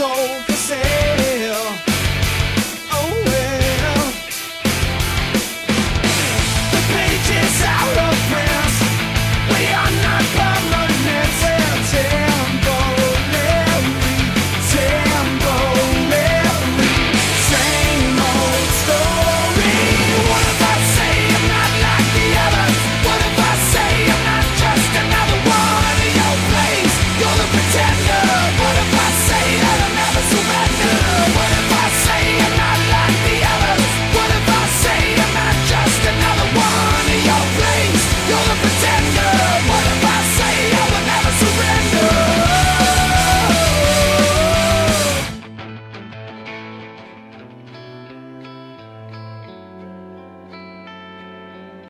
soul